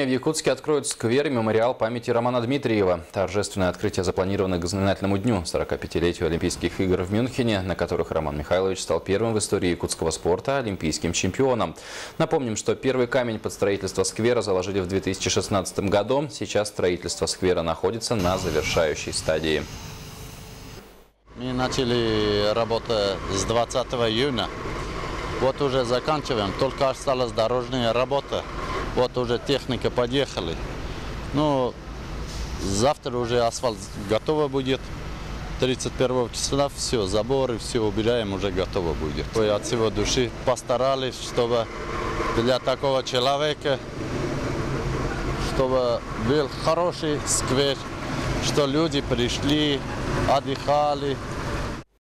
В Якутске откроют сквер и мемориал памяти Романа Дмитриева. Торжественное открытие запланировано к знаменательному дню 45-летию Олимпийских игр в Мюнхене, на которых Роман Михайлович стал первым в истории якутского спорта олимпийским чемпионом. Напомним, что первый камень под строительство сквера заложили в 2016 году. Сейчас строительство сквера находится на завершающей стадии. Мы начали работу с 20 июня. Вот уже заканчиваем, только осталась дорожная работа. Вот уже техника подъехали. Ну, завтра уже асфальт готово будет. 31 числа все, заборы, все убираем, уже готово будет. И от всего души постарались, чтобы для такого человека, чтобы был хороший сквер, что люди пришли, отдыхали,